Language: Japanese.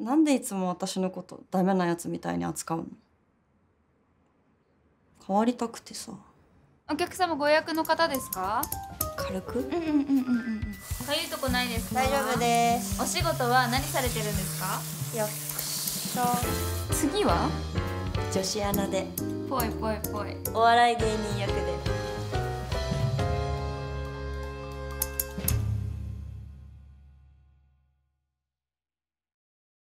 なんでいつも私のことダメなやつみたいに扱うの？変わりたくてさ。お客様ご予約の方ですか？軽く？うんうんうんうんうん。かゆいとこないですか？大丈夫です。お仕事は何されてるんですか？役者次は？女子アナで。ぽいぽいぽい。お笑い芸人役で。